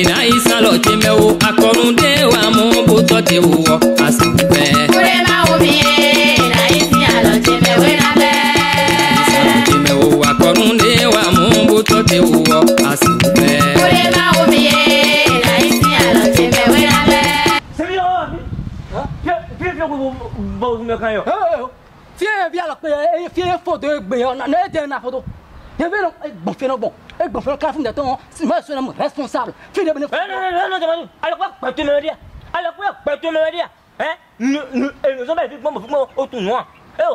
ina isalo temewo akọrunde wa mu butọ te wọ asipẹ. kúrẹ́ máa wo mi yé ina isalo temewo iná bẹ́ẹ̀. isalo temewo akọrunde wa mu butọ te wọ asipẹ. kúrẹ́ máa wo mi yé ina isalo temewo iná bẹ́ẹ̀. sẹ́mi yọ fiye fiye ko bọ bọ mẹ kan yọ. fiye bi a la pe eh, fiye foto ye gbẹyọ na ne tẹ na foto. yɛbɛ no hein. moi bɔn responsable pas eh, bah, bah,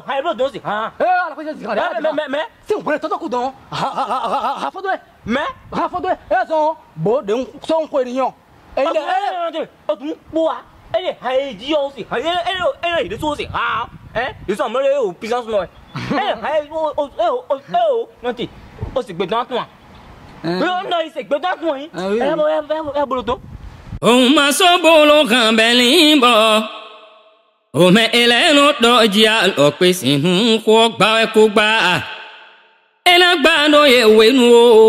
hein? eh, de eh, oh, o sì gbẹdọ kún wa lóńdó yìí sì gbẹdọ kún yìí ẹ bolo tó. òun máa sọ bolo kan bẹ́ẹ̀lì ń bọ̀ òmẹ ìlẹ́nu dọ́jì àlọ́pẹ́ sì ń kó gbá ẹ kó gbá a ẹnà gbàdọ̀ yẹ wẹ́nu o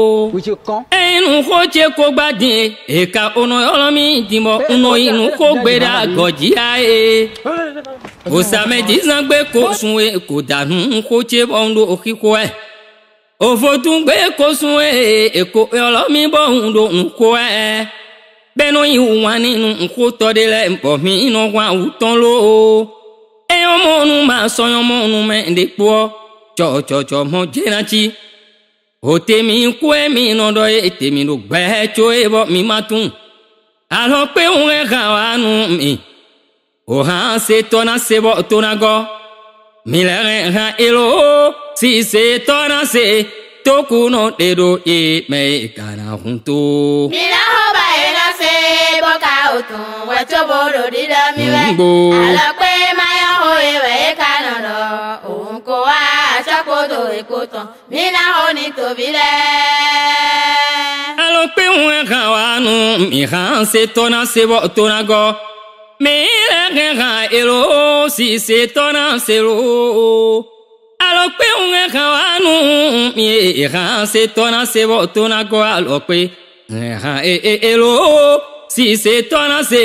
ẹnu kó jẹ́ kó gbàdín ẹ̀ka ọ̀nà ọlọ́mí dìbò ọ̀nà inú kó gbéra gọ̀jì ayé e. òsàmẹ́jì sàn gbé kó sun ẹ e, kó dànù kó jẹ́ bọ́ńdọ̀ òkìkọ́ ẹ̀. ofotu kosun èkó eko bọ̀ ń do nkó ẹ bẹ́nu ìwù nínú nkó tọ́de lẹ̀ ń mí o ẹyọ mọ́nu máa sọyọ mọ́nu mẹ́ẹ̀ẹ́dẹ́ pọ́ tsọ̀tsọ̀tsọ̀ mọ́ jẹ́nàtsi òtèmi O ẹ̀mí mi má tún alọ́ pé òun ẹ̀ kà wá nù mí Milere ha ilo si se tona se toku do dedo e me kana hunto. Mila hoba ena se boka utun weto boro dida miwe. Mbo. Alakwe maya hoye we e kana no unko wa asakodo ekoton mila honi tobile. Alakwe mwe kawa no mi ha se tona se bo tona go mìíràn kankan èrò ṣìṣe tọ́nà ṣèrò alọ́pẹ́ òun kankan wà nù mìíràn ṣe tọ́nà ṣèbọ̀ tọ́nà kọ́ alọ́pẹ́ kankan èrò ṣìṣe tọ́nà ṣe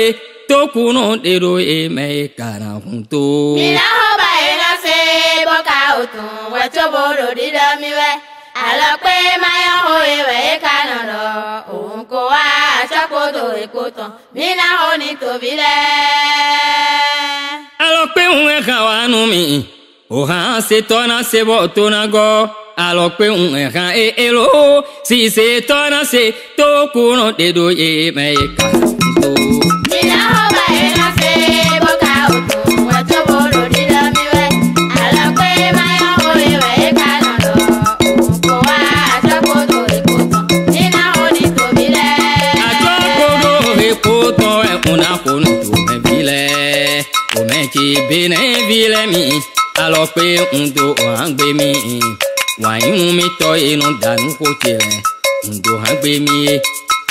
tó kùnú dèrò èèmẹ̀ kàràkùn tó. mìíràn ọba yìí náà ṣe bọ́ka òtún wẹ̀ tó bọ̀ lòdì dá mi wẹ́ àlọ́pẹ́ máyà kó ewé kánà lọ òun kò wá aṣọ́kòtò èkó tán mí náà ó ní tòbí lẹ́. àlọ́pẹ́ òun ẹ̀ka e wà nù mí òhà ṣetọ́ náà ṣe bọ́ tó náà gọ́ alɔkpe ŋmɛxa e elo sise tɔna se to kunu de do ye mɛ ye ka to. bene vilemi alọ pé ndo hàn gbé mi wàyí mú mi tọ inú dànù kó tirẹ ndo hàn gbé mi ye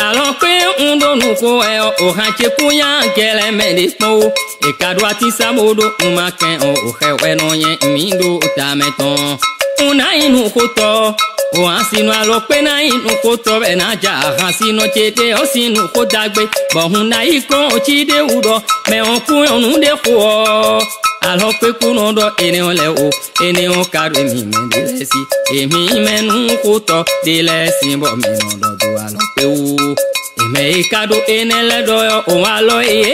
alọ pé ndo nu ko ẹ ọhàn tsekú yá gẹlẹ mẹlẹ kpọ ìkàdó e àti sàmódó ńmá kẹ ọ òhẹ wẹnọ yẹ mí do tàmẹtọ ńnà inú kó tọ ohansinu alokpe na inu ko tɔrɛ n'adza ahansinu tsede osinu ko dagbe bɔhun na yi kɔ otsi de wu dɔ mɛ ɔku ɔnu de ƒoɔ alɔkpe kunu dɔ ene lɛ o ene ka do emi mɛ de lɛ si emi mɛ nu ko tɔ de lɛ si bɔ mi nɔ dɔ do alɔkpe wo eme yi ka do ene lɛ dɔ yɔ o alɔ eye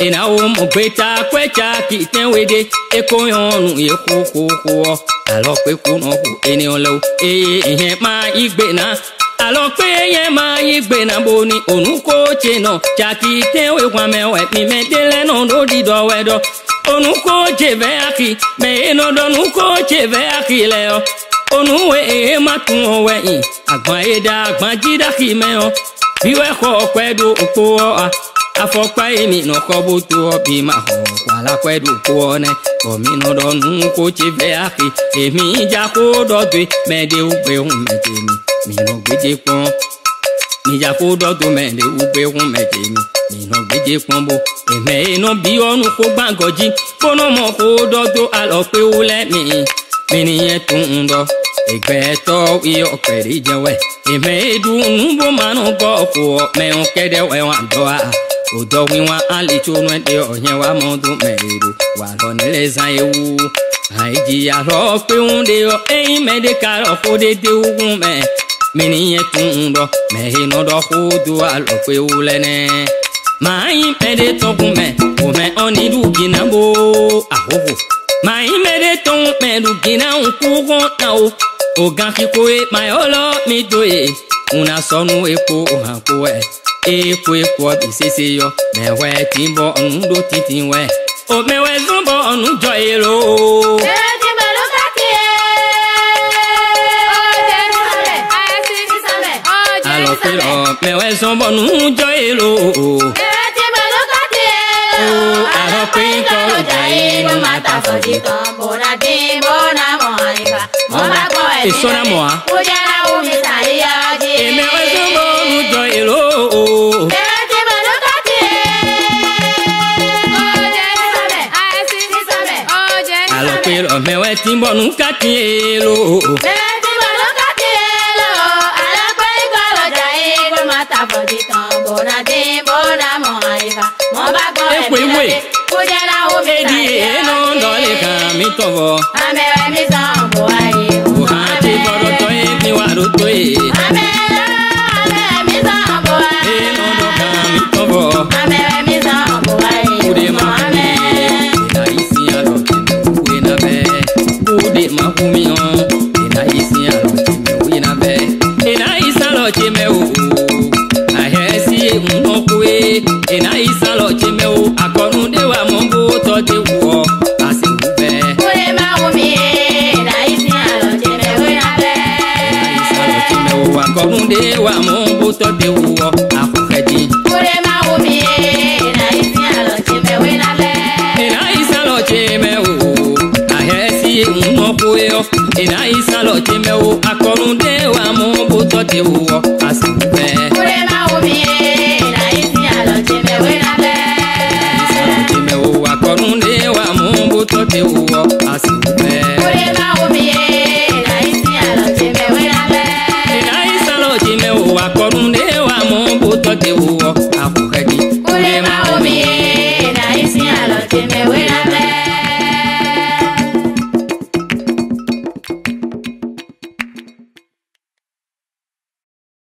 inawo mobeta kwetsa kite wede eko yɔnu ye xoxoxoɔ alɔ pe kunɔ ko eniyan lɛ o eye ihe ma yi gbena alɔ pe yɛ ma yi gbena boni onuko tse nɔ tsakite we xɔmɛ wɛ mimɛ de lɛ nɔ ɖo di dɔ wɛ dɔ onuko tse vɛ aki mɛ yenɔ dɔ nuko tse vɛ aki lɛ yɔ onuwe eye ma tun o wɛ yin agba ye da agba dzi da ki mɛ yɔ biwɛ xɔ kɔɛ do okpo wɔ a afɔkpae minɔkɔbotoɔ bima hɔkwalakɔɛdokpoɔnɛ kɔminɔdɔnukotsi vɛ axi emi dzakodɔdoe mɛdewogbewo mɛtemi minɔgbedze kpɔn midzakodɔdo mɛdewogbewo mɛtemi minɔgbedze kpɔn bo eme enɔbiɔnukogbagɔdzi kponɔmɔkodɔdo alɔkpewo lɛ mi mi miniyɛ tun dɔ ìgbẹ́tọ́ iye ọ̀pẹ̀rẹ̀ jẹ́wẹ́ ìmẹ̀ ẹ̀dùn nùbọ̀ mànú gbọ́ ọ̀pọ̀ mẹ́wọ̀n kẹ́dẹ́wẹ́ wọn àdọ́wà udowinwa alichunwede onyewa mọdụ meru walọneleza ewu àìjìyàrọ péhùn de ọ ẹyin mẹdẹkarọ kó dédé ogun mẹ mìnìyẹn tún rọ mẹhìnà dọkú do àlọ péhùn lẹnẹ màá yin mẹdẹ tọkùn mẹ òmẹ ọnìlú gínà bó àhóhò màá yin mẹdẹ tọhún mẹlú gínà ń kú kán náà o ògàn kíkó e màá yọ lọ mi dòye una sɔnu ekpo oha kpoɛ eko eko bi sese yɔ mɛwɛ ti bɔ ɔnu do titi wɛ o mɛwɛ zɔn bɔ ɔnu jɔ ye loo. alɔkpɛrɛ mɛwɛ zɔn bɔ nu jɔ ye loo. Arọ́pin kọ́ ọjà yìí ló máa ta fọ̀jì tán. Bọ̀dá dín bọ́nà mọ̀ àyíká. Mo bá gbọ́ ẹ̀ nílẹ̀. Èso náà mọ̀ á. ti bọ̀ nù kàtí èlò. bẹ́ẹ̀ ti bọ̀ nù kàtí èlò alápẹ́ ikọ̀ ọjà ìgbẹ́ máa ta fọ̀dí tán bọ̀nà tí bọ̀nà mọ̀ àyíká mọ̀ bá gbọ́ ẹ̀mí lọ́dẹ kó jẹ́ láwọn mi sàyà. èdè èèlò lọ́lẹ̀ kan mi tọ̀wọ̀. àmẹ́rẹ́ mi sàn bọ̀ ayé. kò hàn ti gbọ́dọ̀ tọ́ yé ti wà lóto yé. àmẹ́rẹ́ mi sàn bọ̀ ayé. akọgunde wa mú bótọ de wọ akọfẹdi. kúrẹ́ máa wo mi yé iná ìsìn àlọ́jì mẹ́wé lálẹ́. iná ìsìn àlọ́jì mẹ́wò àhẹ́sí ìmọ̀kúyọ́ iná ìsìn àlọ́jì mẹ́wò akọgunde wa mú bótọ de wọ àsìkò.